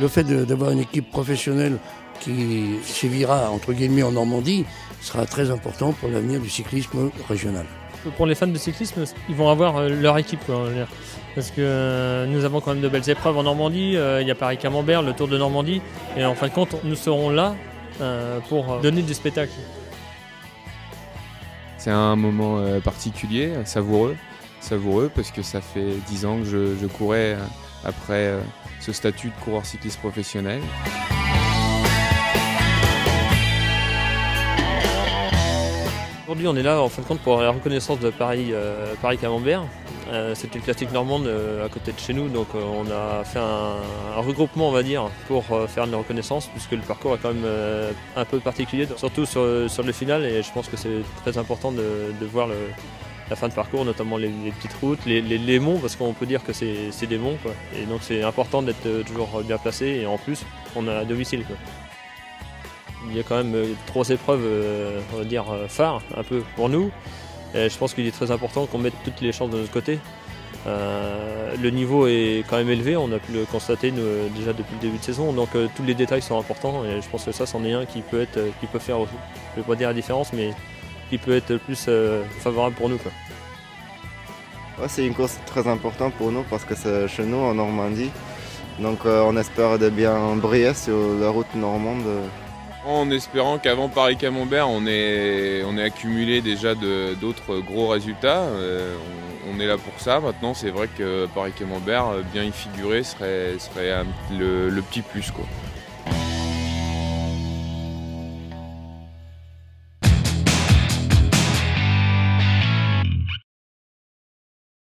Le fait d'avoir une équipe professionnelle qui sévira entre guillemets en Normandie sera très important pour l'avenir du cyclisme régional. Pour les fans de cyclisme, ils vont avoir euh, leur équipe. parce que euh, nous avons quand même de belles épreuves en Normandie. Euh, il y a Paris-Camembert, le Tour de Normandie. Et en fin de compte, nous serons là pour donner du spectacle. C'est un moment particulier, savoureux. Savoureux parce que ça fait dix ans que je, je courais après ce statut de coureur cycliste professionnel. Aujourd'hui, on est là en fin de compte pour la reconnaissance de Paris, euh, Paris Camembert. Euh, C'était une classique normande euh, à côté de chez nous, donc on a fait un, regroupement, on va dire, pour faire une reconnaissance, puisque le parcours est quand même un peu particulier, surtout sur, le final, et je pense que c'est très important de, voir la fin de parcours, notamment les, petites routes, les, monts, parce qu'on peut dire que c'est des monts, et donc c'est important d'être toujours bien placé, et en plus, on a domicile. Il y a quand même euh, trois épreuves, euh, on va dire, euh, phares, un peu pour nous. Et je pense qu'il est très important qu'on mette toutes les chances de notre côté. le niveau est quand même élevé, on a pu le constater déjà depuis le début de saison, donc tous les détails sont importants et je pense que ça c'en est un qui peut être qui peut faire, je vais pas dire la différence, mais qui peut être le plus favorable pour nous. c'est une course très importante pour nous parce que c'est chez nous en Normandie, donc on espère de bien briller sur la route normande en espérant qu'avant Paris-Camembert, on ait, on accumulé déjà d'autres gros résultats. Euh, on, est là pour ça. Maintenant, c'est vrai que Paris-Camembert, bien y figurer, serait, serait le, le petit plus. Quoi.